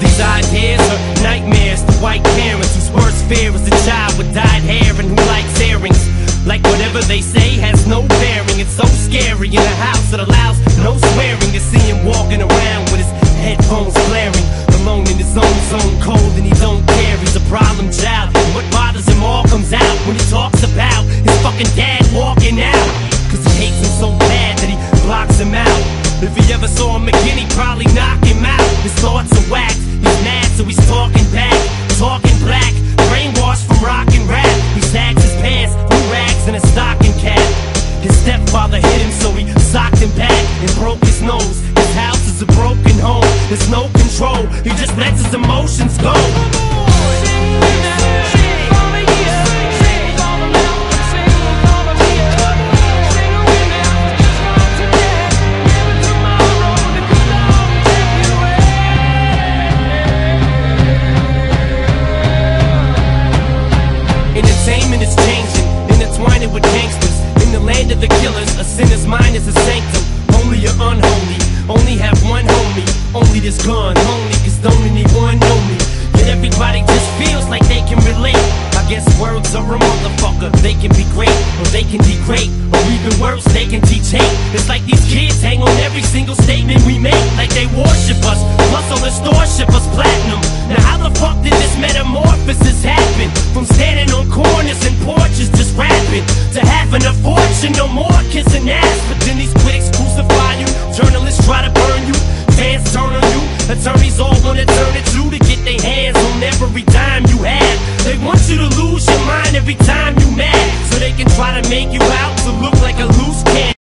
These ideas are nightmares to white parents whose worst fear is a child with dyed hair and who likes earrings. Like whatever they say has no bearing. It's so scary in a house that allows no swearing to see him walking around with his headphones blaring. His nose. His house is a broken home. There's no control. He just lets his emotions go. Entertainment is changing, intertwining with gangsters. In the land of the killers, a sinner's mind is a sanctum. Only you're unholy, only have one homie. Only this gun, only cause don't anyone know me. Yet everybody just feels like they can relate. I guess words are a motherfucker. They can be great, or they can degrade, or even worse, they can teach hate. It's like these kids hang on every single statement we make, like they worship us. Plus, all the store ship us platinum. Now, how the fuck did this metamorphosis happen? From standing on corners and porches just rapping to having a fortune, no more kissing ass. But then these Attorneys all wanna turn it you to get their hands on every dime you have. They want you to lose your mind every time you mad, so they can try to make you out to look like a loose cannon.